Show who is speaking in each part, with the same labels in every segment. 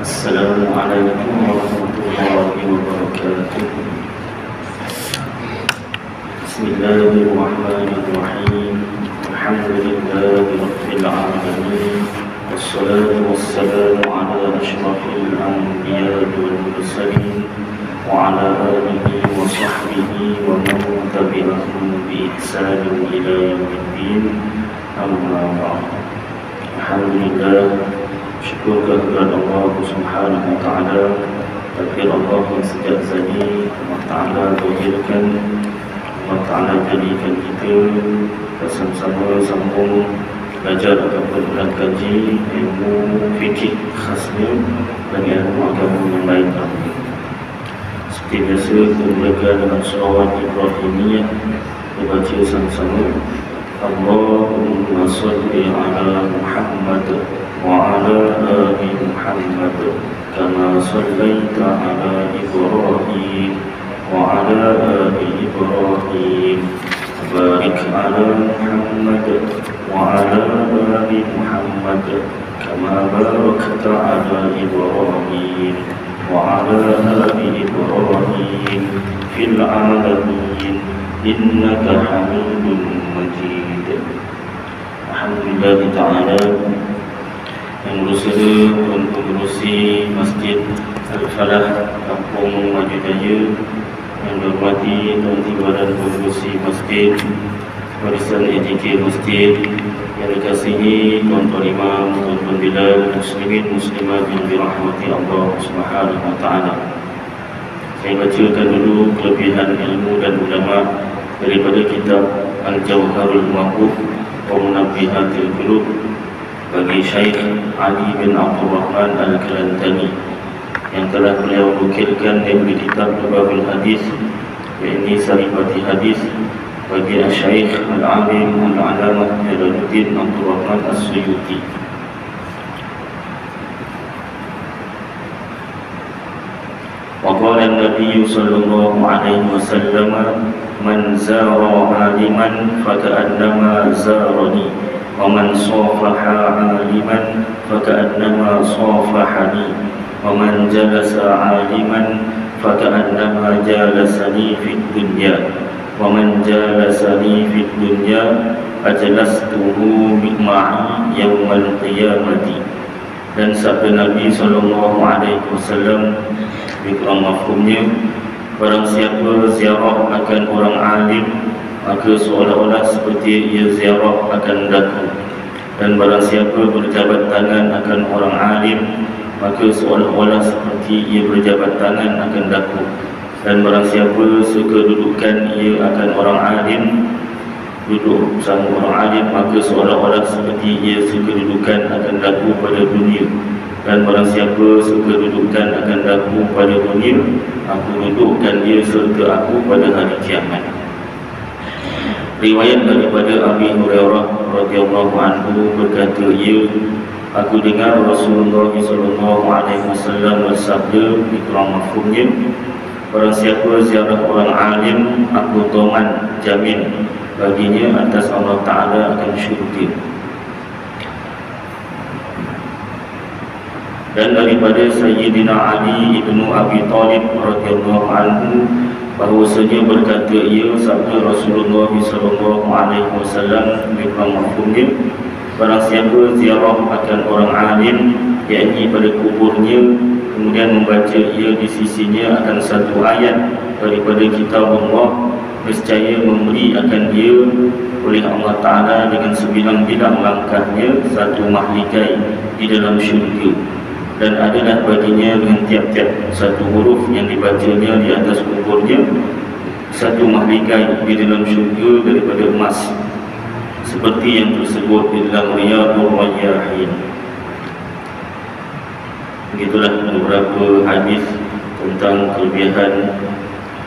Speaker 1: السلام عليكم ورحمة الله وبركاته. بسم الله الرحمن الرحيم. الحمد لله رب العالمين. والصلاة والسلام على أشرف الأنبياء والمرسلين وعلى آله وصحبه ومن تبعهم بإحسان إلى يوم الدين. أما بعد. الحمد لله Takdir Allah yang sejak tadi Allah Taala berikan Allah Taala jadikan kita bersama-sama sambung belajar ataupun kaji ilmu fikih khasnya dan ilmu agama yang lain Seperti biasa kita mulakan dengan surah Ibrahimiyah dibaca sama-sama Allahumma salli ala Muhammad وعلى آل محمد كما صليت على إبراهيم وعلى آل إبراهيم. بارك على محمد وعلى آل محمد كما باركت على إبراهيم وعلى آل إبراهيم في العالمين. إنك حميد مجيد. الحمد لله تعالى yang berusaha untuk mengurusi Masjid Al-Falah Kampung Maju Jaya yang berhormati Tuan Timbaran Pengurusi Masjid Barisan EJK Masjid. Yang dikasihi Tuan-Tuan Imam, Tuan-Tuan Bilal, Muslimin, Muslimat yang dirahmati Allah Subhanahu Wa Taala. Saya bacakan dulu kelebihan ilmu dan ulama daripada kitab Al-Jawharul Mahbub wa Munabbihatil Qulub bagi Syekh Ali bin Abdul Rahman Al-Kelantani yang telah beliau nukilkan dari kitab Babul Hadis yakni Sarifati Hadis bagi Syekh Al-Alim Al-Alamah Jalaluddin Abdul Rahman As-Suyuti وقال النبي صلى الله عليه وسلم من زار عالما فكأنما زارني ومن صافح عالما فكأنما صافحني ومن جلس عالما فكأنما جالسني في الدنيا ومن جالسني في الدنيا أجلسته معي يوم القيامة dan sabda Nabi sallallahu alaihi wasallam dikurang mafhumnya barang siapa ziarah akan orang alim maka seolah-olah seperti ia ziarah akan daku dan barang siapa berjabat tangan akan orang alim maka seolah-olah seperti ia berjabat tangan akan daku. Dan barang siapa suka dudukkan ia akan orang alim. Duduk bersama orang alim maka seolah-olah seperti ia suka dudukkan akan daku pada dunia. Dan barang siapa suka dudukkan akan daku pada dunia aku dudukkan dia serta aku pada hari kiamat Riwayat daripada Abi Hurairah radhiyallahu anhu berkata ia aku dengar Rasulullah sallallahu alaihi wasallam bersabda ikram mafhumnya Barang siapa ziarah orang alim aku doman jamin baginya atas Allah Taala akan syurga. Dan daripada Sayyidina Ali ibnu Abi Talib radhiyallahu anhu bahwasanya berkata ia sabda Rasulullah wasallam bikram mafhumnya barang siapa ziarah akan orang alim yakni pada kuburnya kemudian membaca ia di sisinya akan satu ayat daripada kitab Allah nescaya memberi akan dia oleh Allah Ta'ala dengan sembilan bidang langkahnya satu mahligai di dalam syurga dan adalah baginya dengan tiap-tiap. Satu huruf yang dibacanya di atas kuburnya satu mahligai di dalam syurga daripada emas seperti yang tersebut di dalam Riyadul Rayyahin begitulah beberapa hadis tentang kelebihan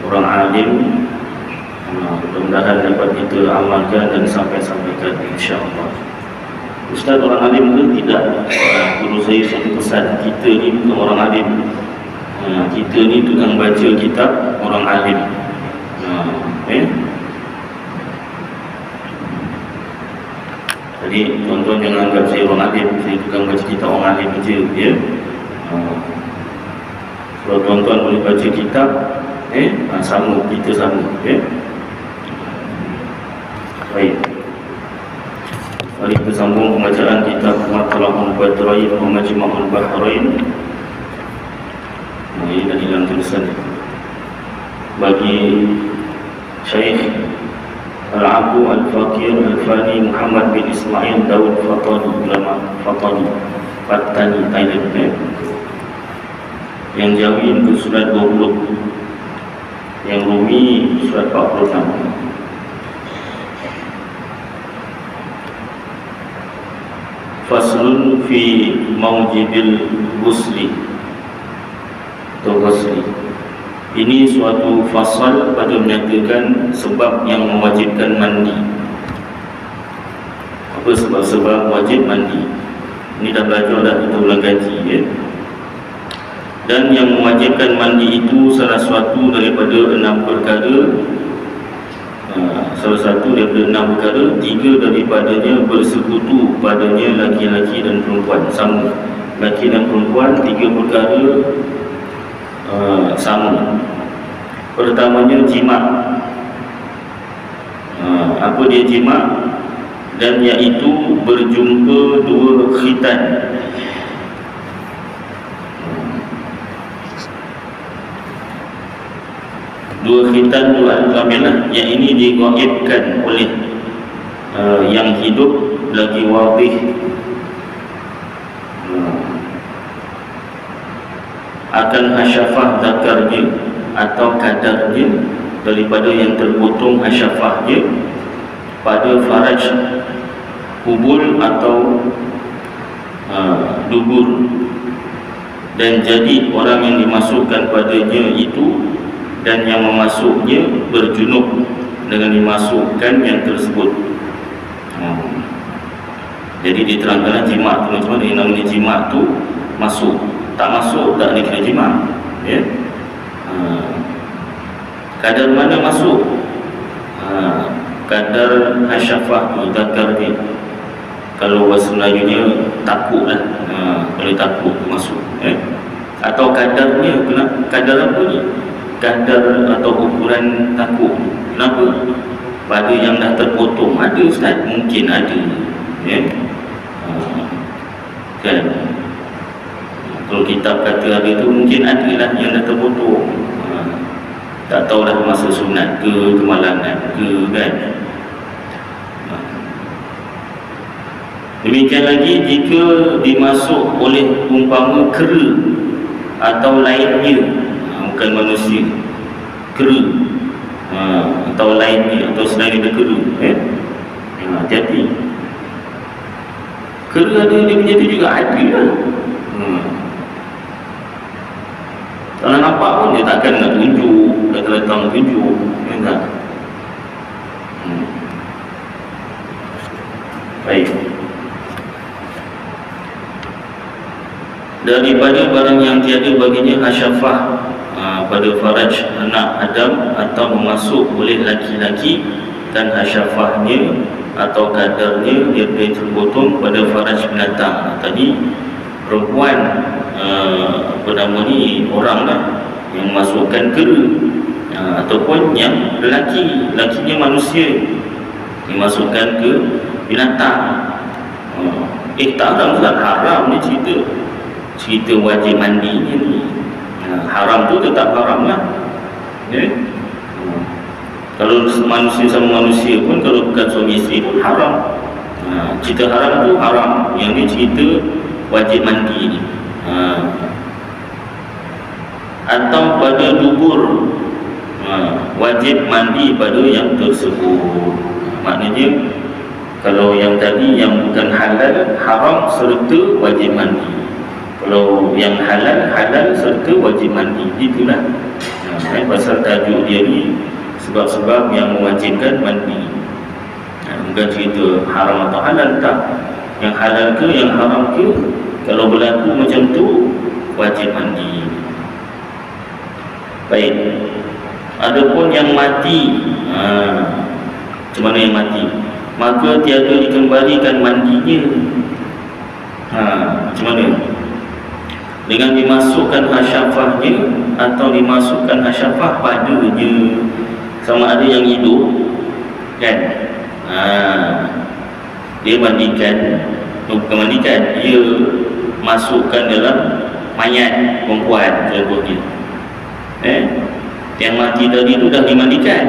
Speaker 1: orang alim. Mudah-mudahan dapat kita amalkan dan sampai-sampaikan insyaAllah. Ustaz orang alim ke tidak? Saya satu pesan Kita ni bukan orang alim ha, Kita ni tukang baca kitab orang alim ha, eh? Jadi tuan-tuan jangan anggap saya orang alim Saya tukang baca kitab orang alim saja ya? kalau tuan-tuan boleh baca kitab eh ha, sama kita sama okay? baik Mari kita sambung pembacaan kitab Matalahul Badrain wa Majma'ul Bahrain. Nah, ini dah hilang tulisan Bagi Syekh Al-Abu Al-Fakir Al-Fani Muhammad bin Ismail Daud Fatani Ulama Fatani Fatani Thailand? Yang Jawi itu surat 20 Yang Rumi surat 46 faslun fi maujibil ghusli. Atau ghusli. Ini suatu fasal pada menyatakan sebab yang mewajibkan mandi. Apa sebab-sebab wajib mandi? Ini dah belajar dah kita ulang gaji ya? dan yang mewajibkan mandi itu salah suatu daripada enam perkara Ha, salah satu daripada enam perkara tiga daripadanya bersekutu padanya laki-laki dan perempuan sama. Laki dan perempuan tiga perkara uh, sama. Pertamanya jimat. Uh, apa dia jimat? Dan iaitu berjumpa dua khitan dua khitan dua al-kamilah yang ini digaibkan oleh uh, yang hidup lagi wadih. Uh, akan hasyafah zakarnya atau kadarnya daripada yang terpotong hasyafahnya pada faraj hubul atau uh, dubur. Dan jadi orang yang dimasukkan padanya itu dan yang memasuknya berjunuk dengan dimasukkan yang tersebut hmm. jadi diterangkan jimat tu macam mana yang namanya jimat tu masuk tak masuk tak ada kena jimat ya? hmm. kadar mana masuk hmm. kadar hasyafah dakar ni kalau bahasa Melayu nya takut lah hmm. kalau takut masuk ya? atau kadarnya kadar apa ni kadar atau ukuran takut kenapa? pada yang dah terpotong ada Ustaz? mungkin ada ya? Uh, kan kalau kitab kata ada tu mungkin ada lah yang dah terpotong uh, tak tahulah masa sunat ke kemalangan ke kan Demikian lagi jika dimasuk oleh umpama kera atau lainnya bukan manusia kera ha, atau lainnya atau selain daripada kera eh? ha, hati-hati kera ada dia punya tu juga ada lah hmm. kalau nampak pun dia takkan nak tunjuk datang-datang tunjuk ya tak hmm. baik daripada barang yang tiada baginya asyafah Ha, pada faraj anak Adam atau memasuk oleh laki-laki dan hasyafahnya atau kadarnya dia terpotong pada faraj binatang. Tadi perempuan uh, apa nama ni orang lah yang masukkan kera uh, ataupun yang lelaki lakinya manusia yang masukkan ke binatang. Uh, eh tak haram tak haram ni cerita. Cerita wajib mandinya ni haram tu tetap haram lah. Ya? kalau manusia sama manusia pun kalau bukan suami isteri pun haram. Ha, cerita haram tu haram. Yang ni cerita wajib mandi. Ni ha. atau pada dubur. Ha, wajib mandi pada yang tersebut. Maknanya kalau yang tadi yang bukan halal haram serta wajib mandi kalau yang halal halal serta wajib mandi. Itulah. Ha, eh, pasal tajuk dia ni sebab-sebab yang mewajibkan mandi. Ha, bukan cerita haram atau halal tak. Yang halal ke yang haram ke kalau berlaku macam tu wajib mandi. Baik. Adapun yang mati ha, macam mana yang mati? Maka tiada dikembalikan mandinya. Ha, macam mana dengan dimasukkan hasyafahnya atau dimasukkan hasyafah pada dia sama ada yang hidup kan? Ha, dia mandikan bukan mandikan dia masukkan dalam mayat perempuan contohnya eh? Yang mati tadi tu dah dimandikan.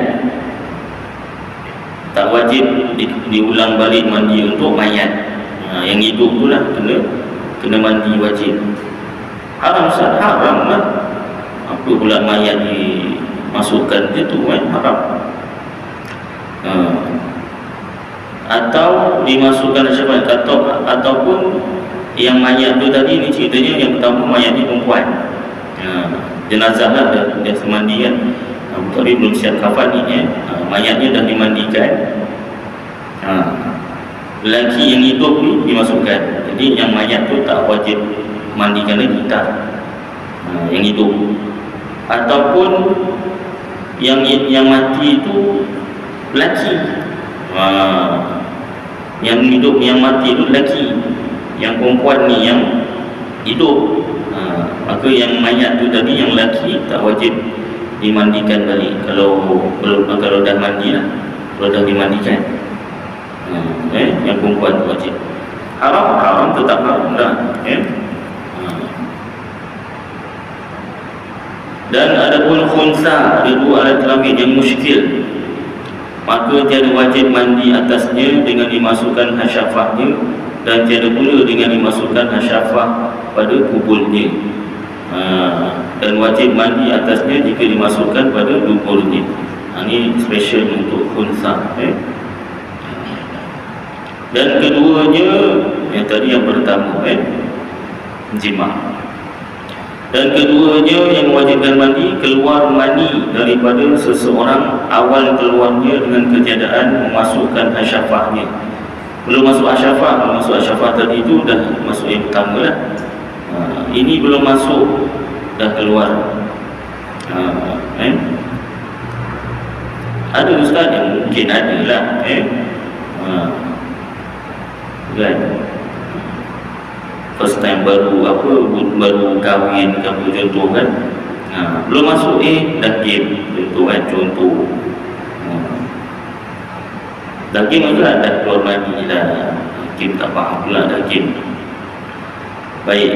Speaker 1: Tak wajib di, diulang balik mandi untuk mayat. Ha, yang hidup tu lah kena kena mandi wajib haram sah haram lah apa pula mayat dimasukkan dia tu kan haram ha. atau dimasukkan siapa atau ataupun yang mayat tu tadi ni ceritanya yang pertama mayat ni perempuan ha. jenazah lah dia, dia semandi kan ha, tapi belum siap kafan ni eh. ha. mayatnya dah dimandikan ha. lelaki yang hidup ni dimasukkan jadi yang mayat tu tak wajib mandikan lagi tak. Ha, yang hidup ataupun yang yang mati itu lelaki. Ha, yang hidup yang mati itu lelaki. Yang perempuan ni yang hidup. Ha, maka yang mayat tu tadi yang lelaki tak wajib dimandikan balik. Kalau belum kalau dah mandi lah. Kalau dah dimandikan. Ha, eh, yang perempuan tu wajib. Haram haram tetap haram lah eh? Dan ada pun khunsa dua alat kelamin yang muskil maka tiada wajib mandi atasnya dengan dimasukkan hasyafahnya dan tiada pula dengan dimasukkan hasyafah pada kubulnya ha, dan wajib mandi atasnya jika dimasukkan pada duburnya ha, ini special untuk khunsa eh? dan keduanya yang tadi yang pertama eh? jima' dan keduanya yang mewajibkan mandi keluar mani daripada seseorang awal keluarnya dengan ketiadaan memasukkan asyafahnya belum masuk asyafah masuk asyafah tadi itu dah masuk yang pertama lah ha, ini belum masuk dah keluar ha, eh? ada ustaz yang mungkin ada lah eh? ha, kan first time baru apa baru kahwin apa contoh kan. Ha, belum masuk eh dah game. Contoh kan contoh. Ha. dah game juga dah keluar mandi dah game tak faham pula game. Baik.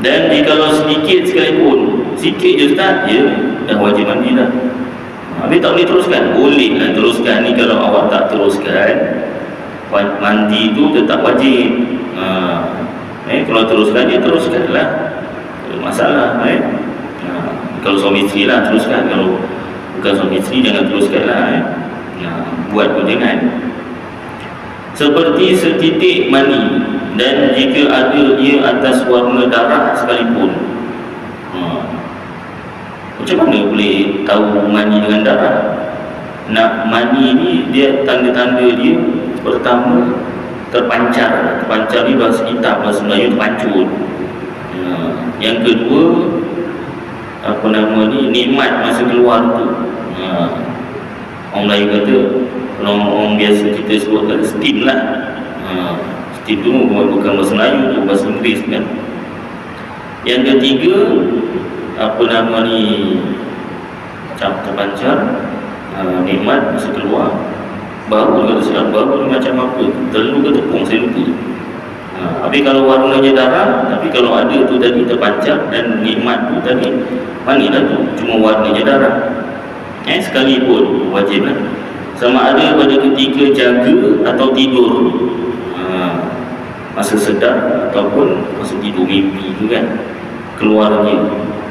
Speaker 1: Dan jika kalau sedikit sekalipun sikit je ustaz ya dah wajib mandi dah. Habis tak boleh teruskan? Boleh lah teruskan ni kalau awak tak teruskan. Mandi tu tetap wajib eh, kalau teruskan dia teruskanlah masalah eh. Ha, kalau suami isteri lah teruskan kalau bukan suami isteri jangan teruskanlah eh. Ha, buat jangan seperti setitik mani dan jika ada ia atas warna darah sekalipun ha. macam mana boleh tahu mani dengan darah nak mani ni dia tanda-tanda dia pertama terpancar terpancar ni bahasa kita bahasa Melayu terpancut ya. yang kedua apa nama ni nikmat masa keluar tu ya. orang Melayu kata kalau orang biasa kita sebut kan steam lah ya. steam tu bukan bahasa Melayu tu bahasa Inggeris kan yang ketiga apa nama ni cap terpancar uh, nikmat masa keluar baru kata silap baru ni macam apa? Telur ke tepung saya lupa ha, tapi kalau warnanya darah tapi kalau ada tu tadi terpancar dan nikmat tu tadi manilah tu cuma warnanya darah. Eh, sekalipun wajib lah. Sama ada pada ketika jaga atau tidur. Ha, masa sedar ataupun masa tidur mimpi tu kan keluarnya.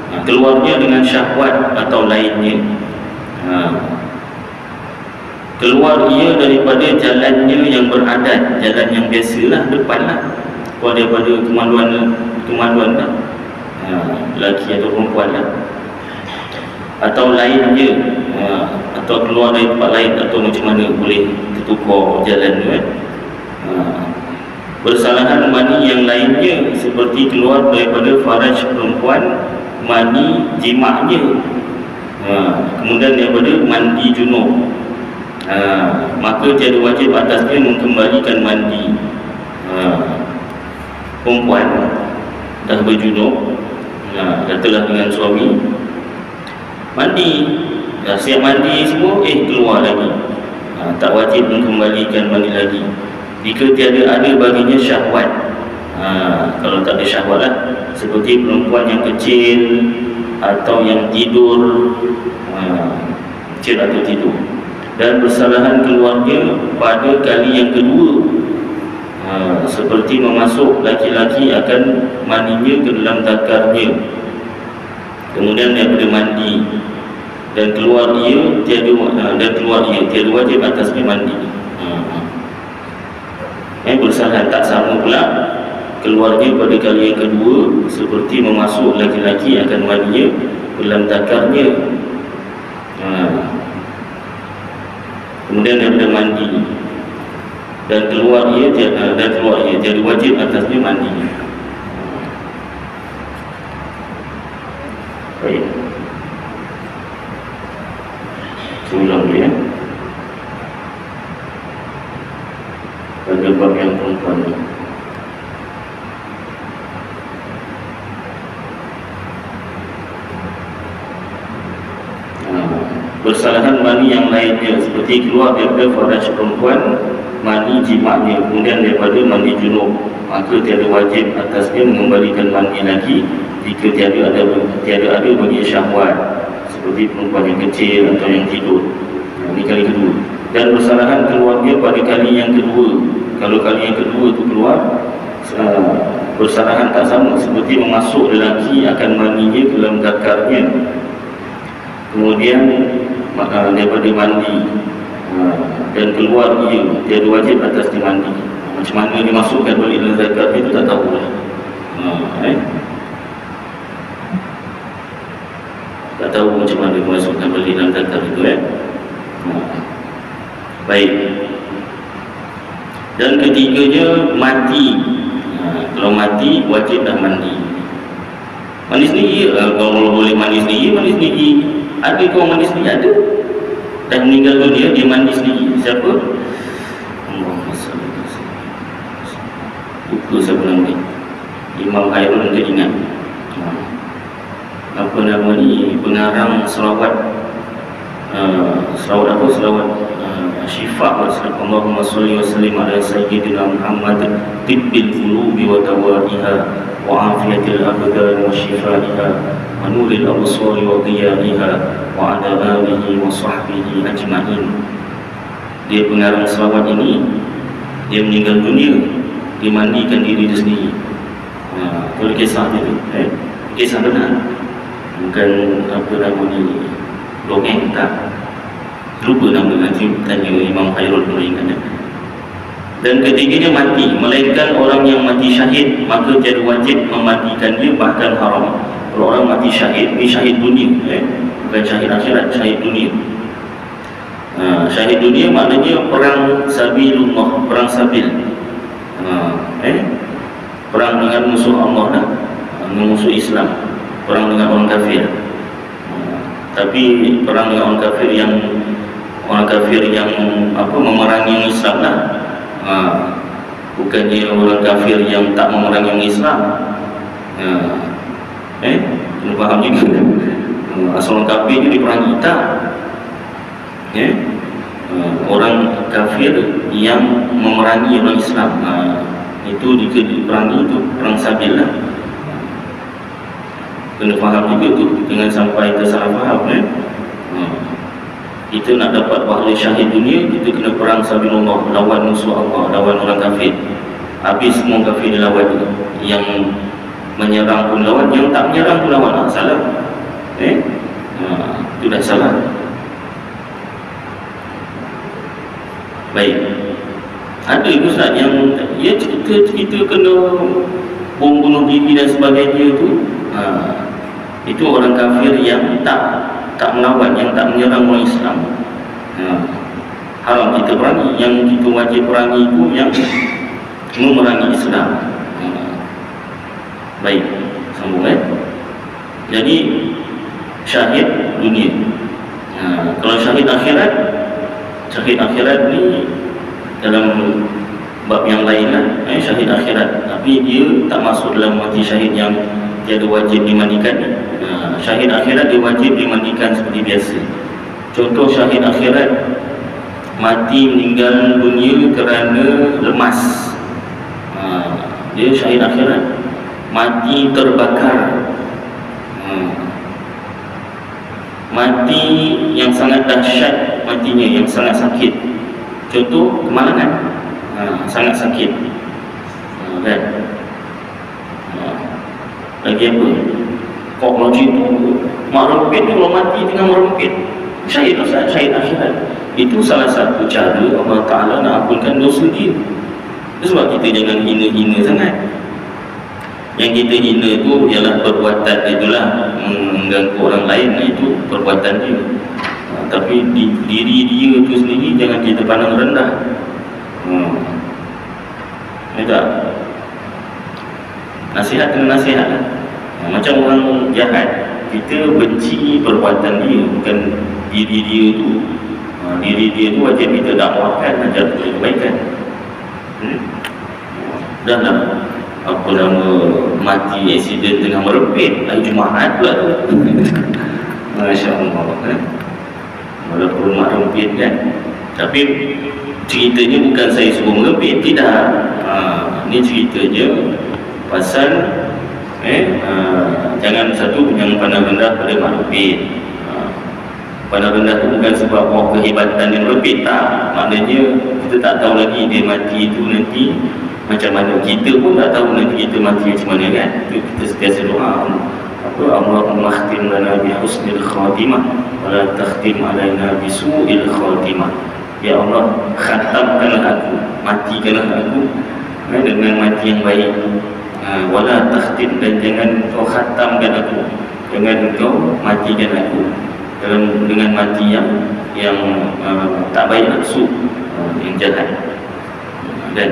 Speaker 1: Ha, keluarnya dengan syahwat atau lainnya. Ha, keluar ia daripada jalannya yang beradat jalan yang biasalah depan lah. Keluar daripada kemaluan kemaluan lah. Ha, lelaki atau perempuan lah. Atau lain je. Ha, atau keluar dari tempat lain atau macam mana boleh tertukar jalan tu kan ha, bersalahan mani yang lainnya seperti keluar daripada faraj perempuan mani jimaknya kemudian daripada mandi junub ha, maka tiada wajib atasnya mengembalikan mandi. Ha, perempuan dah berjunuk ha, katalah dengan suami. Mandi dah siap mandi semua eh keluar lagi. Ha, tak wajib mengembalikan mandi lagi. Jika tiada ada baginya syahwat ha, kalau tak ada syahwat lah. Seperti perempuan yang kecil atau yang tidur ha, kecil atau tidur dan persalahan keluarga pada kali yang kedua ha, seperti memasuk laki-laki akan mandinya ke dalam takarnya kemudian daripada mandi dan keluar ia tiada ha, dan keluar ia tiada wajib atasnya mandi ha, ha. eh, tak sama pula keluarnya pada kali yang kedua seperti memasuk laki-laki akan mandinya dalam takarnya ha. Kemudian daripada mandi. Dan keluar ia tiada dan keluar ia jadi wajib atasnya mandi. Baik Ulang dulu ya Pada bab yang perempuan ni Bersalahan mani yang lainnya Seperti keluar daripada faraj perempuan Mani jimaknya Kemudian daripada mani junub Maka tiada wajib atasnya mengembalikan mani lagi Jika tiada ada tiada ada bagi syahwat Seperti perempuan yang kecil atau yang tidur. Ini kali kedua. Dan bersalahan keluarnya pada kali yang kedua. Kalau kali yang kedua itu keluar uh, Bersalahan tak sama Seperti memasuk lelaki akan maninya dalam dakarnya. Kemudian uh, daripada mandi dan keluar dia dia wajib atas dia. Mandi macam mana dia masukkan balik dalam zakat itu tak tahu lah. Uh, eh? tak tahu macam mana dia masukkan balik dalam zakat itu eh? uh, baik. Dan ketiganya mati. Uh, kalau mati wajib dah mandi. Mandi sendiri uh, kalau boleh mandi sendiri mandi sendiri. Ada kau mandi sendiri? Ada Dan meninggal dunia dia mandi sendiri. Siapa? Allah Lupa siapa nama Imam Khairul untuk ingat. Apa nama ni? Pengarang selawat. Uh, Selawat apa? Selawat uh, Syifa Allahumma salli wa sallim ala sayyidina Muhammad. Tibbil qulubi wa tawariha Wa afiyatil abdan wa shifaiha ونور الأبصار وضيائها وعلى آله وصحبه أجمعين dia pengarang selawat ini dia meninggal dunia dia mandikan diri dia sendiri ha, itu kisah dia tu eh? kisah benar bukan apa nama ni dongeng tak lupa nama nanti tanya Imam Khairul pun ingat dan ketiganya mati melainkan orang yang mati syahid maka jadi wajib mematikan dia bahkan haram. Kalau orang mati syahid ni syahid dunia eh? bukan syahid akhirat syahid dunia. Ha, syahid dunia maknanya perang sabilullah perang sabil. Ha, eh? perang dengan musuh Allah dah dengan musuh Islam. Perang dengan orang kafir. Ha, tapi perang dengan orang kafir yang orang kafir yang apa memerangi Islam lah ha, bukannya orang kafir yang tak memerangi Islam ha, Eh, kena faham juga hmm, Asal orang kafir ni diperangi tak Eh hmm, Orang kafir yang memerangi orang Islam ha, Itu jika diperangi itu perang sabil lah Kena faham juga tu Jangan sampai tersalah faham eh? Hmm. Kita nak dapat pahala syahid dunia Kita kena perang sabil Allah Lawan musuh Allah Lawan orang kafir. Habis semua kafir dilawan Yang menyerang pun lawan yang tak menyerang pun lawan. Ah, salah. Eh? Ha, itu dah salah. Baik. Ada itu saat yang ya cerita kita kena bom bunuh diri dan sebagainya itu ha, itu orang kafir yang tak tak melawan yang tak menyerang orang Islam ha, haram kita perangi yang kita wajib perangi itu yang memerangi Islam Baik, sambung eh. Jadi syahid dunia. Ha, kalau syahid akhirat, syahid akhirat ni dalam bab yang lain lah, eh, syahid akhirat. Tapi dia tak masuk dalam mati syahid yang tiada wajib dimandikan. Uh, syahid akhirat dia wajib dimandikan seperti biasa. Contoh syahid akhirat mati meninggal dunia kerana lemas. Uh, dia syahid akhirat. Mati terbakar. Uh, mati yang sangat dahsyat matinya yang sangat sakit. Contoh kemalangan. Sangat sakit. Kan lagi apa? Kok macam itu mak rempit tu kalau mati tengah merempit syahid lah syahid akhirat itu salah satu cara Allah Ta'ala nak ampunkan dosa dia. Itu sebab kita jangan hina-hina sangat. Yang kita hina tu ialah perbuatan itulah mengganggu orang lain itu perbuatan dia. Ha, tapi di, diri dia tu sendiri jangan kita pandang rendah. Hmm. ya tak nasihat kena nasihat. Lah. macam orang jahat kita benci perbuatan dia bukan diri dia tu. Ha, diri dia tu wajib kita dakwahkan ajar kepada kebaikan. Hmm? dan lah apa nama mati accident tengah merepit hari Jumaat pula tu. Masya Allah kan walaupun mak rempit kan tapi ceritanya bukan saya suruh merepit tidak. Ha, ini ceritanya pasal eh uh, jangan satu jangan pandang rendah pada makhluk. Uh, pandang rendah tu bukan sebab oh, kehebatan yang lebih. Tak maknanya kita tak tahu lagi dia mati itu nanti macam mana. Kita pun tak tahu nanti kita mati macam mana kan. Itu kita sentiasa doa. Apa Allahumma khtim lana bi husnil khatimah wa la takhtim alaina bi su'il khatimah. Ya Allah khatamkanlah aku matikanlah aku eh, dengan mati yang baik ha, wala takhtim dan jangan kau khatamkan aku. Jangan kau matikan aku. Dalam dengan mati yang yang uh, tak baik nafsu uh, yang jahat. Dan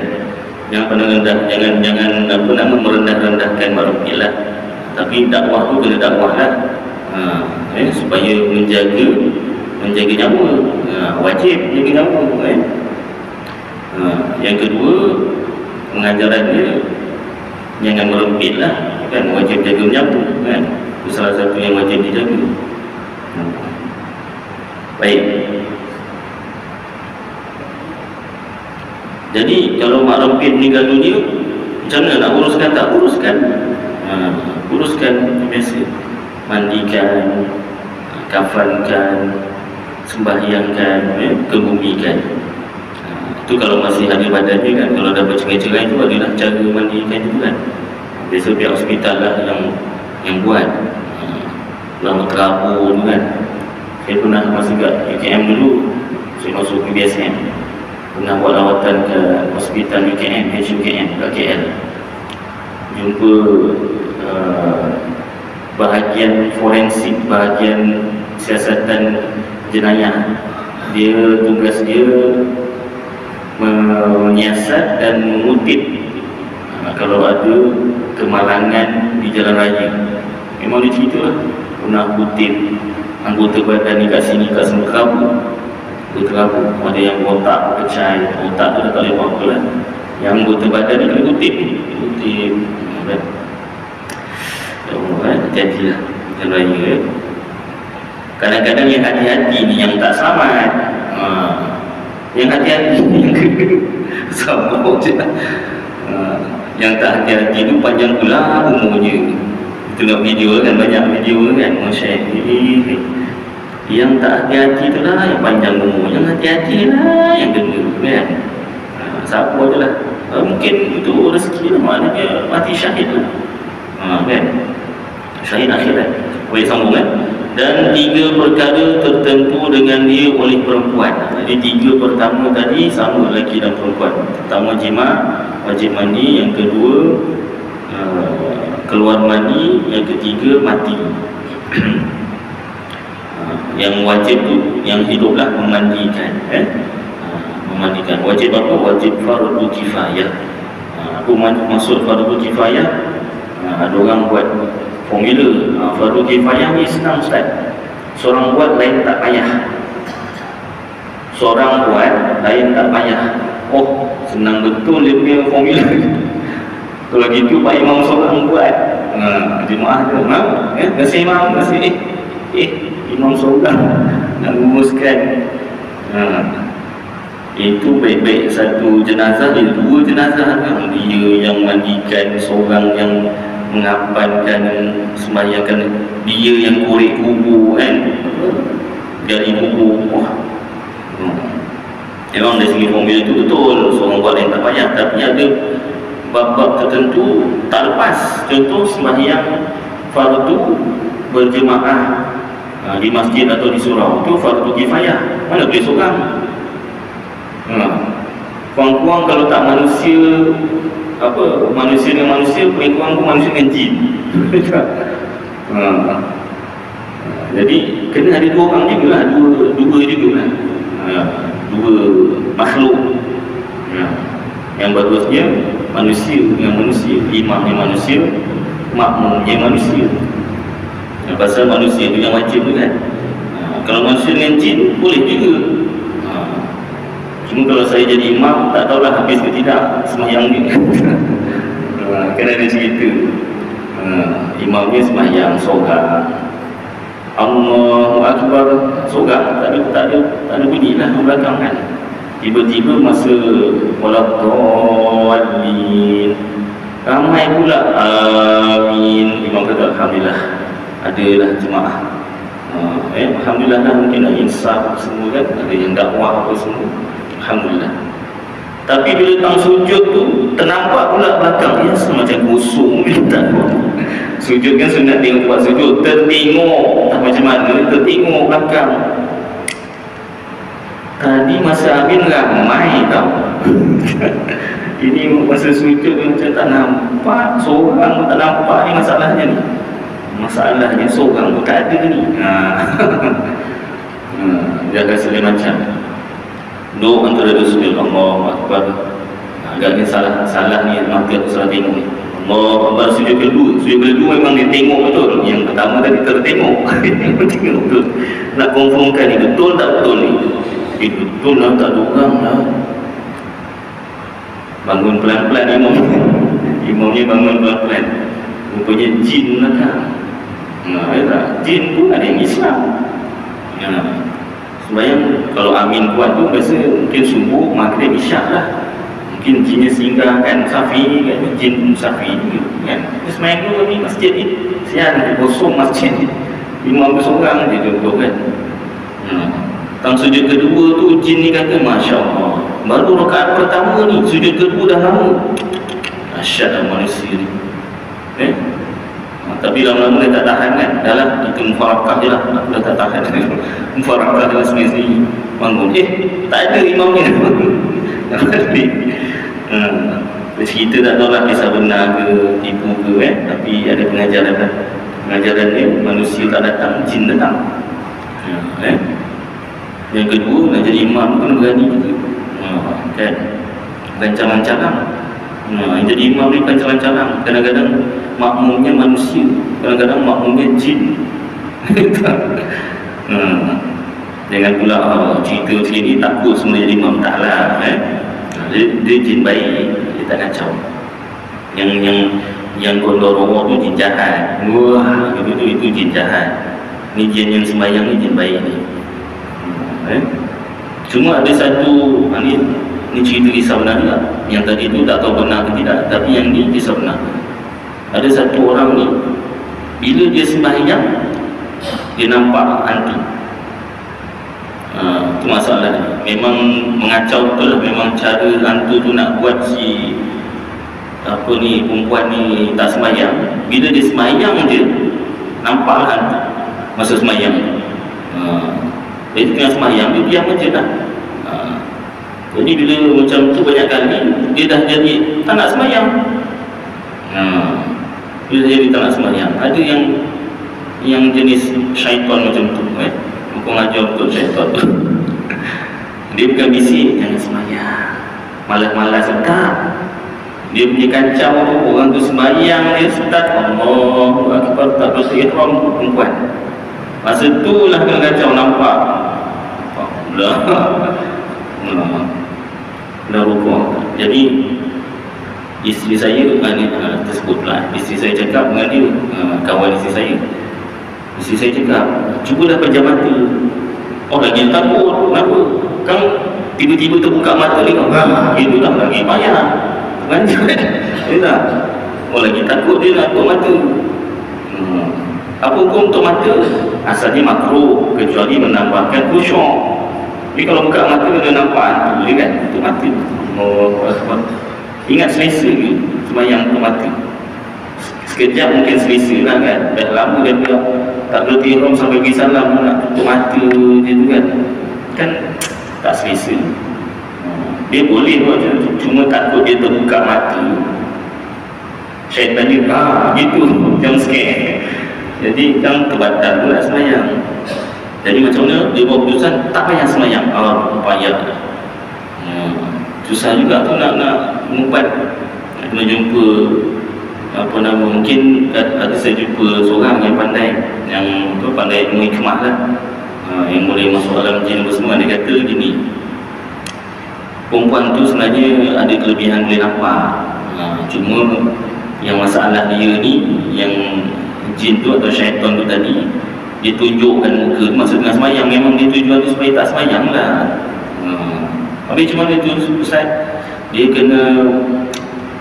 Speaker 1: yang rendah jangan jangan apa nama merendah-rendahkan marufilah tapi dakwah tu kena dakwah lah. Ha, eh, supaya menjaga menjaga nyawa. Ha, wajib menjaga nyawa eh. ha, yang kedua pengajarannya jangan merempit lah. Kan? Wajib jaga menyambung kan? Itu salah satu yang wajib dijaga baik. Jadi kalau mak rempit meninggal dunia macam mana nak uruskan? Tak uruskan. Ha, uruskan biasa. Mandikan kafankan sembahyangkan eh, kebumikan tu kalau masih ada badannya kan kalau dah bercerai-cerai tu adalah cara mandikan itu kan. Biasa pihak hospital lah yang yang buat. Lama terapu tu kan. Saya pernah masuk kat UKM dulu. Saya masuk ke BSM pernah buat lawatan ke hospital UKM HUKM kat KL jumpa uh, bahagian forensik bahagian siasatan jenayah. Dia tugas dia menyiasat dan mengutip. Kalau ada kemalangan di jalan raya memang dia cerita lah pernah kutip anggota badan ni kat sini kat semua kerabu. Dia kerabu ada yang otak pecah otak tu dah tak boleh apa lah. Yang anggota badan ni kena kutip. Kutip kan? Kan hati-hati lah jalan raya. Kadang-kadang yang hati-hati ni yang tak selamat. Ha, yang hati-hati. Sama je uh, yang tak hati-hati tu panjang pula umurnya. Tengok video kan banyak video kan yang tak hati-hati tu lah yang panjang umur. Yang hati-hati lah yang kena kan? Uh, siapa je lah. Uh, mungkin itu rezeki lah maknanya. Mati syahid lah kan? Syahid akhirat boleh sambung kan dan tiga perkara tertentu dengan dia oleh perempuan. Jadi tiga pertama tadi sama lelaki dan perempuan. Pertama jima wajib mandi. Yang kedua uh, keluar mandi. Yang ketiga mati. Uh, yang wajib tu yang hiduplah memandikan eh? Uh, memandikan. Wajib apa? Wajib fardu kifayah. Apa maksud fardu kifayah ada orang buat formula ha, fardu kifayah ni senang ustaz. Seorang buat lain tak payah. Seorang buat lain tak payah. Oh senang betul dia punya formula kalau gitu Pak Imam seorang buat. Ha, jemaah tu ha? eh, nasi imam nasi. Eh, eh imam seorang. Nak rumuskan. Ha. itu baik-baik satu jenazah dia dua jenazah. Kan dia yang mandikan seorang yang mengapankan sembahyangkan dia yang korek kubur kan? Dari kubur wah. Hmm. memang dari segi formula itu betul. Seorang buat yang tak payah. Tapi ada bab-bab tertentu tak lepas. Contoh sembahyang fardu berjemaah ha, di masjid atau di surau itu fardu kifayah. Mana boleh seorang? Ha. Kurang-kurang kalau tak manusia apa manusia dengan manusia paling kurang pun manusia dengan jin ha. jadi kena ada dua orang juga lah dua, dua juga lah ha. dua makhluk ha. yang bagusnya manusia dengan manusia imam dengan manusia makmum dengan manusia dan pasal manusia itu yang wajib tu kan ha, kalau manusia dengan jin boleh juga ha, cuma kalau saya jadi imam tak tahulah habis ke tidak semayang ni. Kan ada cerita. Ha, imamnya semayang sorak Allahu Akbar. Sorak tak ada, tak ada, tak ada bunyi lah belakang kan. Tiba-tiba masa Waladhalin Ramai pula. Amin. Imam kata Alhamdulillah. Adalah jemaah. Uh, eh, Alhamdulillah lah mungkin nak insaf semua kan. Ada yang dakwah apa semua Alhamdulillah. Tapi bila tang sujud tu Ternampak pula belakang Ya semacam kosong Sujud kan sunat tengok tempat sujud. Tertengok Tak macam mana Tertengok belakang. Tadi masa Amin ramai tau. Ini masa sujud macam tak nampak Seorang pun tak nampak ni masalahnya ni. Masalahnya seorang pun tak ada ni. Ha. ha. Dia rasa dia macam Duk antara dua sujud Allah Akbar. Agaknya salah Salah ni mati aku salah tengok ni. Allah Akbar sujud kedua Sujud kedua memang dia tengok betul. Yang pertama tadi tertengok Tengok. Betul. Nak confirmkan ni betul tak betul ni? Eh betul lah tak ada orang lah. Bangun pelan-pelan imam. Imamnya bangun pelan-pelan. Rupanya jin lah kan? Nah, ya? Jin pun ada yang Islam. Ya. Sebayang kalau amin kuat tu Biasa mungkin subuh maghrib isyak lah. Mungkin jinnya singgah kan Safi kan? Jin Safi kan? Semayang dulu ni masjid ni. Sian kosong masjid ni. Tu seorang je contoh kan? Hmm. Tang sujud kedua tu jin ni kata Masya Allah Baru rakaat pertama ni Sujud kedua dah lama. Asyad lah manusia ni. Eh? Ha, tapi lama-lama dia tak tahan kan? Dah lah Kita mufarakah je lah. Aku dah tak tahan. Mufarakah dengan sendiri-sendiri. Bangun Eh tak ada imam ni Dah balik hmm. Cerita tak tahu lah kisah benar ke Tipu ke eh? Tapi ada pengajaran lah. Pengajaran ni Manusia tak datang Jin datang. Hmm. eh? Yang kedua nak jadi imam pun berani juga. Ha, Kan? Rancangan-rancangan. Ha, Yang jadi imam ni rancangan-rancangan. Kadang-kadang makmumnya manusia. Kadang-kadang makmumnya jin. Ha, Dengan pula oh, cerita macam ni Takut semua jadi imam Tak lah eh? dia, dia jin baik. Dia tak kacau Yang yang yang gondorowo tu jin jahat. Wah, itu, itu, itu jin jahat. Ni jin yang sembahyang ni jin baik ni. Eh? Cuma ada satu ha, ni, ni cerita kisah benar juga. Yang tadi tu tak tahu benar ke tidak Tapi yang ni kisah benar Ada satu orang ni Bila dia sembahyang Dia nampak hantu ha, Itu masalah ni Memang mengacau betul lah Memang cara hantu tu nak buat si Apa ni perempuan ni tak sembahyang. Bila dia sembahyang je Nampak hantu. Masa sembahyang. Ha, jadi tengah semayang dia diam macam dah ha. Jadi bila macam tu banyak kali Dia dah jadi tak nak semayang ha. Dah jadi tak nak semayang Ada yang Yang jenis syaitan macam tu eh? Muka ngajar untuk syaitan tu. Dia bukan bisik Jangan semayang. Malas-malas tak. Dia punya kacau tu orang tu sembahyang dia start Allah Akbar tak bersihiram perempuan. Masa tu lah kena kacau nampak. Lah dah rukuk jadi isteri saya uh, ni, uh, tersebut isteri saya cakap dengan dia uh, kawan isteri saya. Isteri saya cakap cubalah pejam mata. Oh lagi takut kenapa? Kan tiba-tiba terbuka mata ni kan itu tak lagi payah. Lanjut. Dia tak. Oh lagi takut dia nak tutup mata. Hmm. apa hukum tutup mata? Asalnya makro kecuali menambahkan khusyuk. Tapi kalau buka mata dia nampak hantu dia kan tutup mata. Oh, ingat selesa ke semayang tutup mata sekejap mungkin selesa lah kan. Dah lama dia bilang tak boleh tiram sampai pergi salam nak tutup mata dia tu kan. Kan tak selesa. Dia boleh macam tu cuma takut dia terbuka mata. Syaitan dia ah gitu jangan scare jadi jangan kebatal pula semayang. Jadi macam mana dia buat keputusan? Tak payah semayang. Ah payah. Hmm. susah juga tu nak nak mengumpat nak kena jumpa apa nama mungkin ada saya jumpa seorang yang pandai yang tu pandai menghikmah lah ha, yang boleh masuk dalam jin apa semua dia kata gini. Perempuan tu sebenarnya ada kelebihan boleh nampak. Ha, cuma yang masalah dia ni yang jin tu atau syaitan tu tadi dia tunjukkan muka maksud dengan semayang. Memang dia tujuan tu supaya tak semayang lah. Ha. habis macam mana tu Ustaz? Dia kena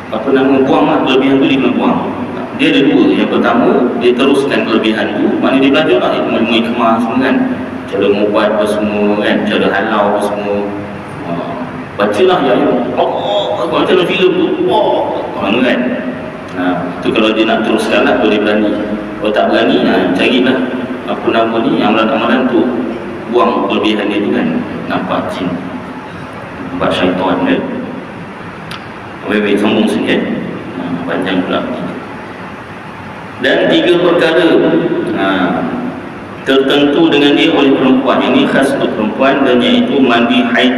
Speaker 1: apa nama buang lah kelebihan tu kena buang. Dia ada dua. Yang pertama dia teruskan kelebihan tu. Mana dia belajar lah ilmu-ilmu semua kan. Cara mengubat apa semua kan. Cara halau apa semua. Baca lah ya Allah macam mana filem tu. Oh, mana kan? Ha, tu kalau dia nak teruskan lah boleh berani. Kalau tak berani ha, carilah apa nama ni amalan-amalan tu. Buang kelebihan dia tu kan. Nampak jin. Nampak syaitan kan baik-baik sambung sikit ha, panjang pula. Dan tiga perkara ha, tertentu dengan dia oleh perempuan. Ini khas untuk perempuan dan iaitu mandi haid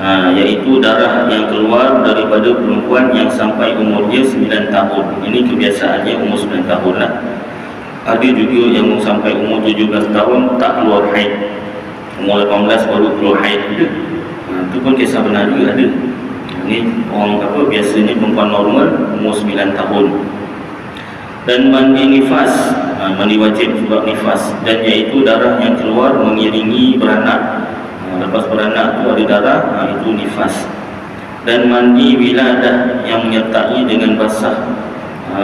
Speaker 1: ha, iaitu darah yang keluar daripada perempuan yang sampai umur dia 9 tahun. Ini kebiasaannya umur 9 tahun lah. Ada juga yang sampai umur 17 tahun tak keluar haid. Umur 18 baru keluar haid. Juga ha, itu pun kisah benar juga ada ini orang apa? Biasanya perempuan normal umur 9 tahun. Dan mandi nifas ha, mandi wajib sebab nifas. Dan iaitu darah yang keluar mengiringi beranak. Lepas beranak tu ada darah ha, itu nifas. Dan mandi wiladah yang menyertai dengan basah. Ha,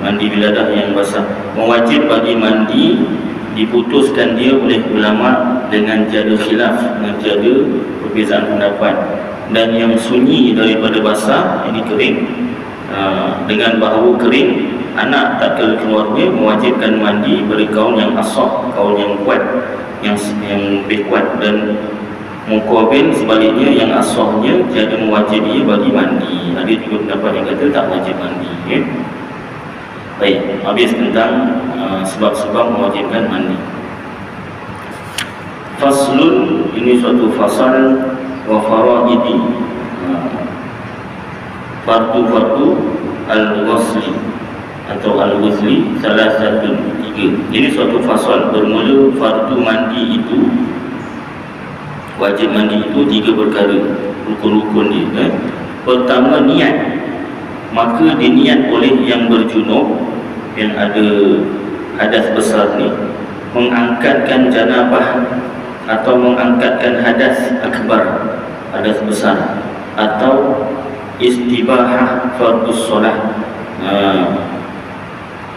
Speaker 1: mandi wiladah yang basah. Mewajib bagi mandi diputuskan dia oleh ulama dengan jada khilaf dengan jada perbezaan pendapat dan yang sunyi daripada basah ini kering ha, dengan bahawa kering anak tak keluarnya mewajibkan mandi beri kaum yang asah kaum yang kuat yang yang lebih kuat dan Mukabil sebaliknya yang asahnya tiada mewajibi bagi mandi. Ada juga pendapat yang kata tak wajib mandi. Ya? Baik, habis tentang uh, sebab-sebab mewajibkan mandi. Faslun ini suatu fasal wa faraidi. Uh, fardu-fardu al-wasli atau al-wasli salah satu tiga. Ini suatu fasal bermula fardu mandi itu wajib mandi itu tiga perkara rukun-rukun dia eh? pertama niat maka diniat oleh yang berjunub yang ada hadas besar ni mengangkatkan janabah atau mengangkatkan hadas akbar hadas besar atau istibahah fardus solah ha.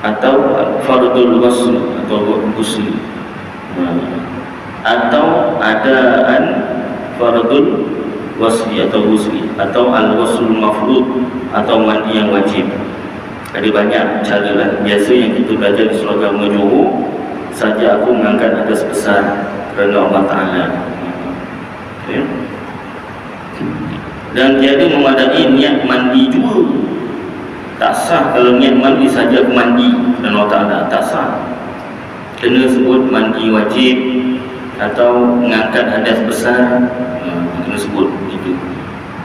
Speaker 1: atau fardul wasl atau ghusl ha atau adaan fardul wasli atau husli atau al-wasul mafrud atau mandi yang wajib ada banyak cara lah biasa yang kita belajar di seluruh agama Johor saja aku mengangkat atas besar kerana Allah Ta'ala. Okay. dan tiada memadai niat mandi juga. Tak sah kalau niat mandi saja aku mandi dan Allah Ta'ala tak sah. Kena sebut mandi wajib atau mengangkat hadas besar. Hmm, kena sebut itu.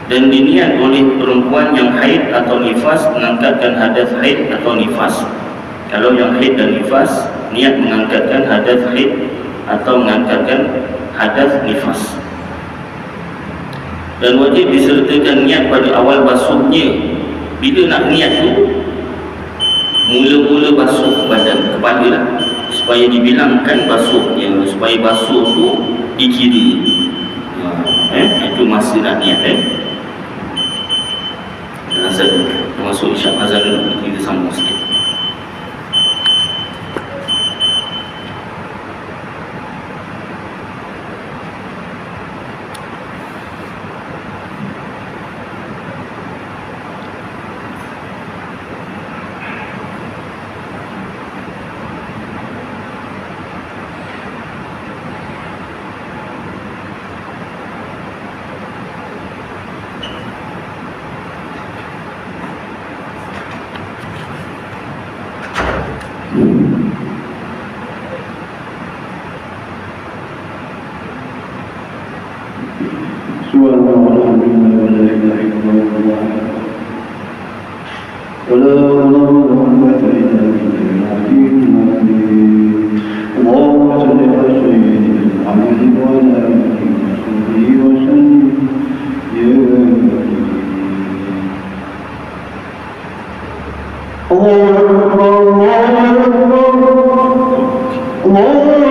Speaker 1: Dan diniat oleh perempuan yang haid atau nifas mengangkatkan hadas haid atau nifas kalau yang haid dan nifas niat mengangkatkan hadas haid atau mengangkatkan hadas nifas. Dan wajib disertakan niat pada awal basuhnya. Bila nak niat tu mula-mula basuh badan kepala lah. Supaya dibilangkan basuhnya supaya basuh tu dikira. Ha, eh, itu masa nak niat eh. azan termasuk isyak azan kita sambung sikit
Speaker 2: Glória.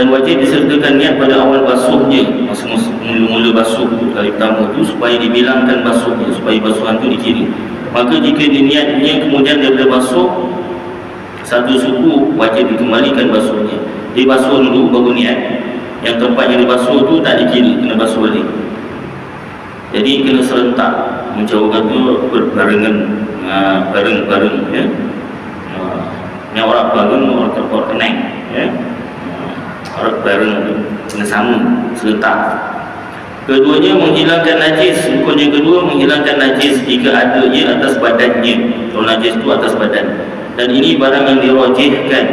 Speaker 1: dan wajib disertakan niat pada awal basuhnya. Masa mula-mula basuh dari pertama itu supaya dibilangkan basuhnya supaya basuhan itu dikira. Maka jika niatnya kemudian daripada basuh satu suku wajib dikembalikan basuhnya. Dibasuh dulu baru niat. Yang tempat yang dibasuh tu tak dikira kena basuh balik. Jadi kena serentak. Menjauhkan tu berbarengan ah, bareng-bareng ya. Ah, uh, yang orang bareng orang terkenang Keduanya menghilangkan najis. Rukun kedua menghilangkan najis Jika ada ia atas badannya Kalau najis itu atas badan. Dan ini barang yang dirojihkan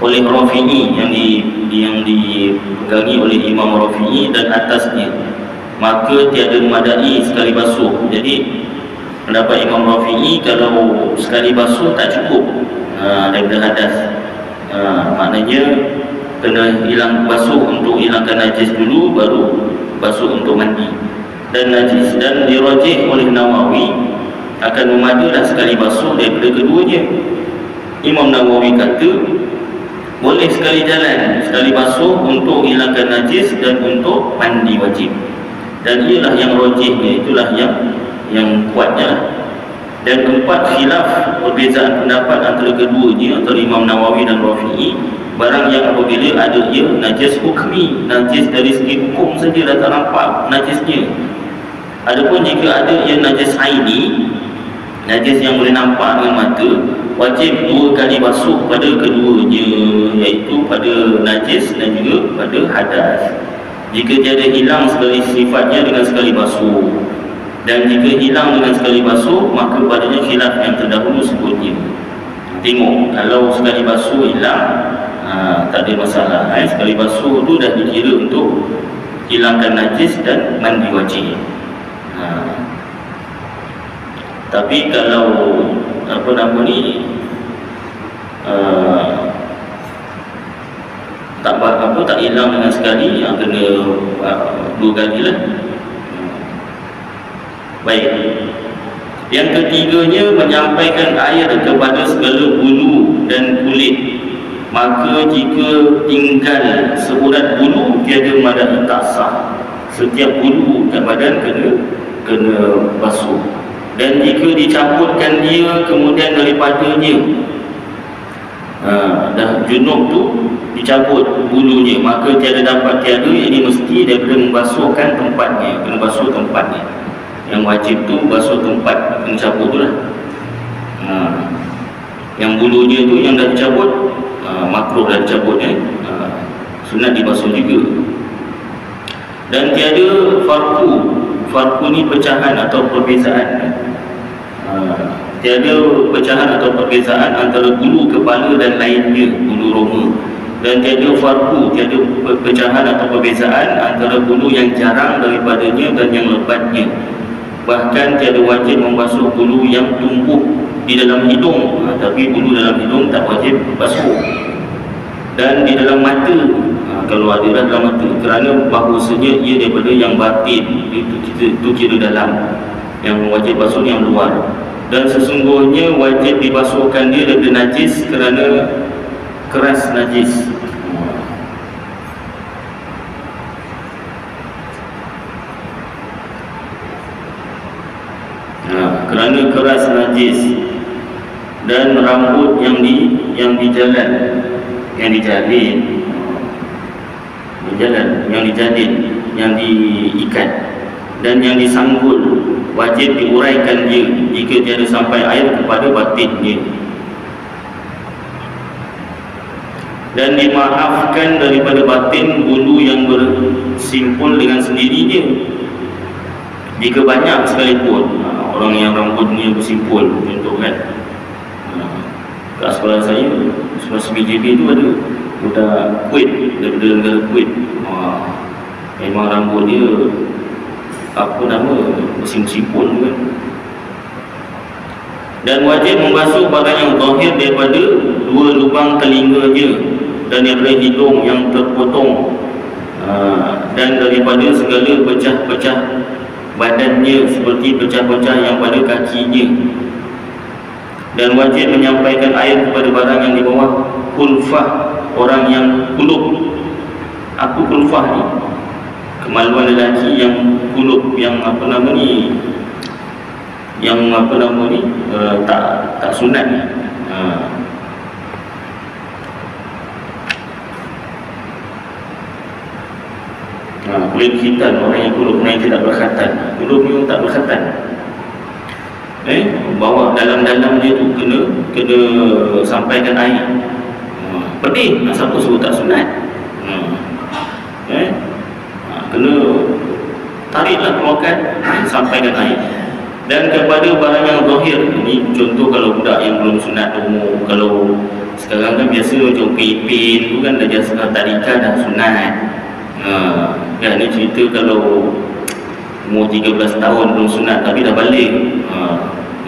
Speaker 1: Oleh Rafi'i Yang di, yang dipegangi oleh Imam Rafi'i Dan atasnya. Maka tiada memadai sekali basuh. Jadi Pendapat Imam Rafi'i Kalau sekali basuh tak cukup. Ha, Daripada hadas. Ha, Maknanya Kena hilang basuh untuk hilangkan najis dulu Baru basuh untuk mandi. Dan najis dan dirajih oleh Nawawi akan memadulah sekali basuh daripada keduanya. Imam Nawawi kata boleh sekali jalan sekali basuh untuk hilangkan najis dan untuk mandi wajib. Dan ialah yang rajihnya itulah yang yang kuatnya dan empat khilaf perbezaan pendapat antara keduanya antara Imam Nawawi dan Rafi'i. Barang yang apabila ada ia najis hukmi. Najis dari segi hukum saja dah tak nampak najisnya. Adapun jika ada ia najis aini najis yang boleh nampak dengan mata wajib dua kali basuh pada keduanya iaitu pada najis dan juga pada hadas. Jika tiada hilang sekali sifatnya dengan sekali basuh dan jika hilang dengan sekali basuh maka padanya khilaf yang terdahulu sebutnya tengok kalau sekali basuh hilang ha, tak ada masalah eh? sekali basuh tu dah dikira untuk hilangkan najis dan mandi wajib ha. tapi kalau apa nama ni uh, tak apa tak hilang dengan sekali yang kena uh, dua kali lah Baik. Yang ketiganya menyampaikan air kepada segala bulu dan kulit. Maka jika tinggal seurat bulu tiada madan tak sah. Setiap bulu kat badan kena kena basuh. Dan jika dicampurkan dia kemudian daripadanya ha, dah junub tu dicabut bulunya maka tiada dapat tiada ini mesti daripada membasuhkan tempatnya kena basuh tempatnya yang wajib tu basuh tempat yang cabut tu lah ha. yang bulunya tu yang dah dicabut ha, makruh dah dicabut eh. ha. sunat dibasuh juga dan tiada farku farku ni pecahan atau perbezaan ha. tiada pecahan atau perbezaan antara bulu kepala dan lainnya bulu roma dan tiada farku tiada pecahan atau perbezaan antara bulu yang jarang daripadanya dan yang lebatnya bahkan tiada wajib membasuh bulu yang tumbuh di dalam hidung. Ha, tapi bulu dalam hidung tak wajib basuh. Dan di dalam mata ha, kalau ada dalam mata kerana bahawasanya ia daripada yang batin. Itu kita itu kira dalam yang wajib basuh yang luar. Dan sesungguhnya wajib dibasuhkan dia daripada najis kerana keras najis kerana keras najis dan rambut yang di yang di jalan yang dijalin di jalan yang dijadin yang diikat dan yang disanggul. Wajib diuraikan dia jika tiada sampai air kepada batinnya dan dimaafkan daripada batin bulu yang bersimpul dengan sendirinya jika banyak sekalipun orang yang rambutnya bersimpul contoh kan kat sekolah saya sekolah CBJB tu ada budak kuit daripada negara kuit. Uh, memang rambut dia apa nama bersimpul kan. Dan wajib membasuh barang yang zahir daripada dua lubang telinga je dan daripada hidung yang terpotong. Uh, dan daripada segala pecah-pecah badannya seperti pecah-pecah yang pada kakinya dan wajib menyampaikan air kepada barang yang di bawah kulfah orang yang kulub aku kulfah ni. Kemaluan lelaki yang kulub yang apa nama ni yang apa nama ni uh, tak tak sunat ni. Uh, ha, kulit khitan orang yang kulub naik tidak berkhatan. Kulub ni tak berkhatan eh bawa dalam-dalam dia tu kena kena sampaikan air. Ha, pedih nak siapa suruh tak sunat. Ha, eh ha, kena tariklah keluarkan sampaikan air. Dan kepada barang yang zahir ini contoh kalau budak yang belum sunat umur kalau sekarang kan biasa macam pipin tu kan dah jasa tarikan dah sunat. Ha, Ya, ni cerita kalau umur 13 tahun belum sunat tapi dah balik. ha,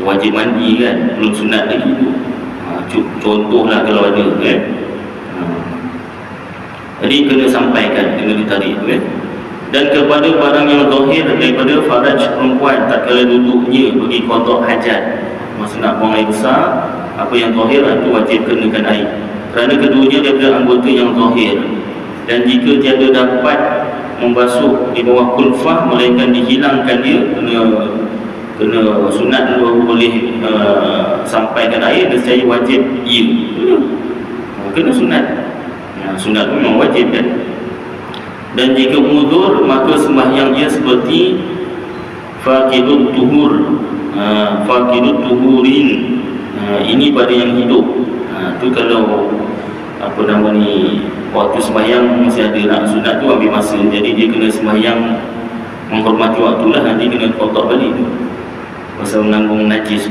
Speaker 1: wajib mandi kan belum sunat lagi tu ha, contohlah kalau ada kan? Ha. jadi kena sampaikan kena ditarik kan dan kepada barang yang zahir daripada faraj perempuan tak kala duduknya pergi kotak hajat masa nak buang air besar apa yang zahir itu wajib kenakan air. Kerana keduanya daripada anggota yang zahir. Dan jika tiada dapat membasuh di bawah kulfah melainkan dihilangkan dia kena kena sunat dulu boleh uh, sampaikan air dan saya wajib ya kena, kena sunat. Ya, sunat tu memang wajib kan? Dan jika mudur maka sembahyang dia seperti fakidut tuhur. Uh, fakidut tuhurin. Uh, ini pada yang hidup. Uh, tu kalau apa nama ni waktu sembahyang masih ada nak sunat tu ambil masa. Jadi dia kena sembahyang menghormati waktu lah nanti kena kotak balik tu pasal menanggung najis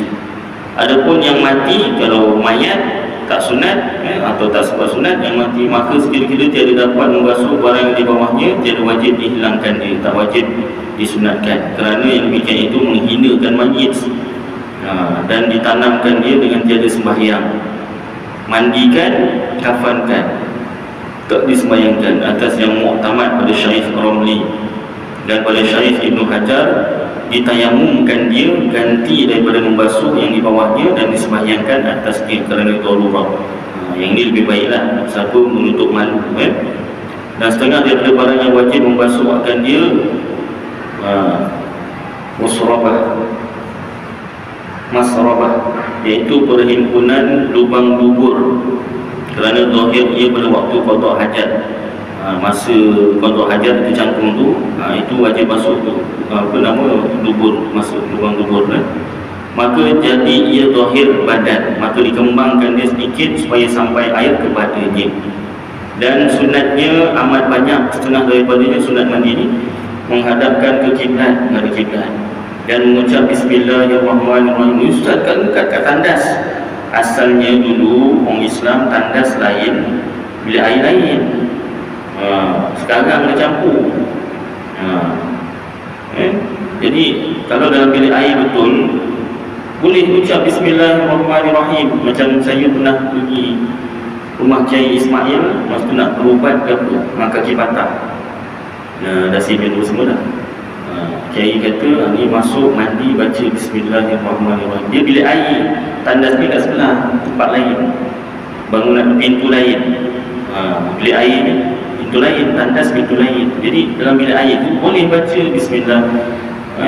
Speaker 1: adapun yang mati kalau mayat tak sunat eh, atau tak sebab sunat yang mati maka sekiranya tiada dapat membasuh barang di bawahnya tiada wajib dihilangkan dia tak wajib disunatkan. Kerana yang demikian itu menghinakan mayit. Ha, dan ditanamkan dia dengan tiada sembahyang. Mandikan kafankan. Tak disembayangkan atas yang muktamad pada Syarif Romli. Dan pada Syarif Ibn Hajar ditayamumkan dia ganti daripada membasuh yang di bawahnya dan disembahyangkan atas dia kerana darurat ha, yang ini lebih baiklah. Siapa menutup malu eh? dan setengah daripada barang yang wajib membasuh akan dia ha, musrabah. Masrabah iaitu perhimpunan lubang dubur. Kerana zahir ia pada waktu qada hajat ha, masa qada hajat itu cangkung tu ha, itu wajib masuk tu. Apa nama? Dubur masuk lubang dubur kan maka jadi ia zahir badan. Maka dikembangkan dia sedikit supaya sampai air kepadanya dan sunatnya amat banyak setengah daripadanya sunat mandi ini menghadapkan ke kiblat kepada kiblat. Dan mengucap bismillahirrahmanirrahim. Ustaz kan kat tandas. Asalnya dulu orang Islam tandas lain bila air lain ha, sekarang dia campur ha, eh? jadi kalau dalam bilik air betul boleh ucap bismillahirrahmanirrahim macam saya pernah pergi rumah Cai Ismail masa tu nak berubat ke maka kaki patah nah, dah sibuk semua dah Kiai kata ni masuk mandi baca bismillahirrahmanirrahim. Dia bilik air, tandas kat sebelah tempat lain. Bangunan pintu lain. Ha, bilik air ni pintu lain, tandas pintu lain. Jadi dalam bilik air tu boleh baca bismillah. Ha,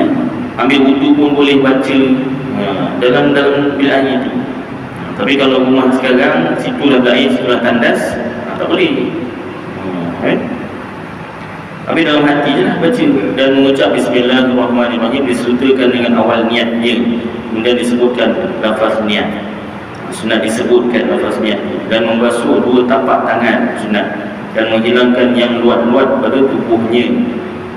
Speaker 1: ambil wudu pun boleh baca ha, dalam dalam bilik air tu. Ha, tapi kalau rumah sekarang situ dah air, situ dah tandas, ha, tak boleh. Ha, eh? Tapi dalam hati je lah baca. Dan mengucap Bismillahirrahmanirrahim Disertakan dengan awal niat dia. Kemudian disebutkan lafaz niat. Sunat disebutkan lafaz niat. Dan membasuh dua tapak tangan Sunat Dan menghilangkan yang luat-luat pada tubuhnya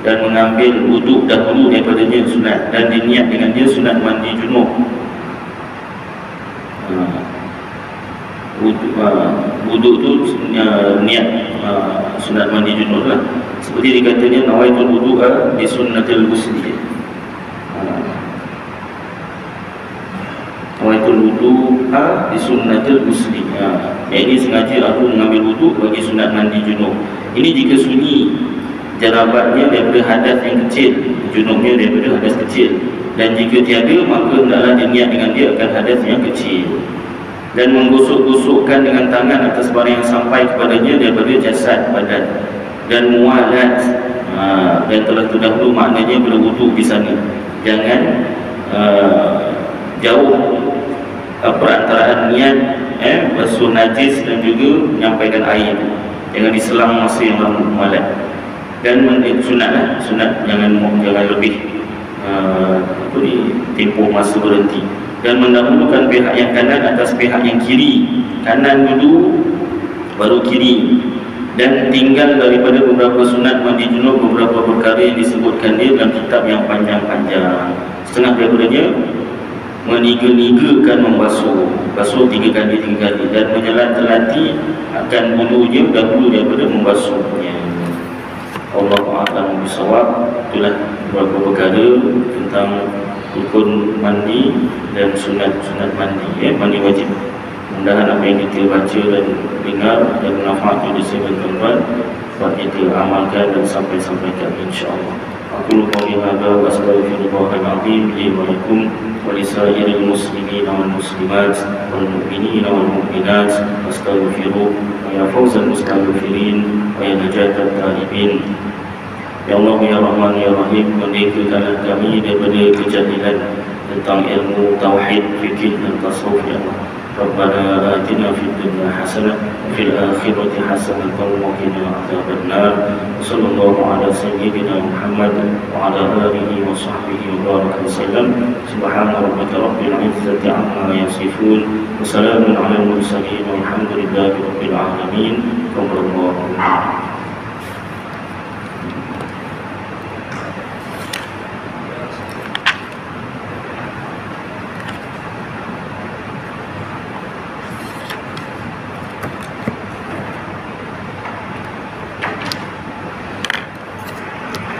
Speaker 1: Dan mengambil wuduk dahulu daripadanya sunat Dan diniat dengan dia sunat mandi junub. Wuduk, uh, wuduk tu uh, niat uh, sunat mandi junub lah seperti dikatanya nawaitul wudu'a di sunnatil ghusli nawaitul wudu'a di sunnatil ghusli ha. ini sengaja aku mengambil wuduk bagi sunat mandi junub. Ini jika sunyi jarabatnya daripada hadas yang kecil. Junubnya daripada hadas kecil. Dan jika tiada maka hendaklah diniat dengan dia akan hadas yang kecil. Dan menggosok-gosokkan dengan tangan atas barang yang sampai kepadanya daripada jasad badan. Dan mualat ha, yang telah terdahulu maknanya berwuduk di sana. Jangan uh, jauh perantaraan niat eh, basuh najis dan juga menyampaikan air jangan diselang masa yang mualat dan sunat lah sunat. Jangan jangan lebih. Uh, apa ni tempoh masa berhenti. Dan mendahulukan pihak yang kanan atas pihak yang kiri. Kanan dulu baru kiri. Dan tinggal daripada beberapa sunat mandi junub beberapa perkara yang disebutkan dia dalam kitab yang panjang-panjang. Setengah daripadanya meniga-nigakan membasuh. Basuh tiga kali tiga kali. Dan menyelat-telati akan bulunya dahulu daripada membasuhnya. Allah Alam bisawab itulah beberapa perkara tentang rukun mandi dan sunat-sunat mandi ya, mandi wajib. Mudah-mudahan apa yang kita baca dan dengar dan manfaat itu disebut tuan-tuan. Buat kita amalkan dan sampai-sampaikan insyaAllah lupa lihada wa astagfirullahaladzim liwaikum wa lisairil muslimin wal muslimat wal mu'minin wal mu'minat astagfiruh wa ya fawzal mustagfirin wa ya Allah, Ya Rahman, Ya Rahim Merdekakanlah kami daripada kejahilan tentang ilmu tauhid, fikih dan tasawuf ya Allah. ربنا آتنا في الدنيا حسنة وفي الآخرة حسنة وقنا عذاب النار. وصلى الله على سيدنا محمد وعلى آله وصحبه وبارك وسلم. سبحان ربك رب العزة عما يصفون. وسلام على المرسلين والحمد لله رب العالمين.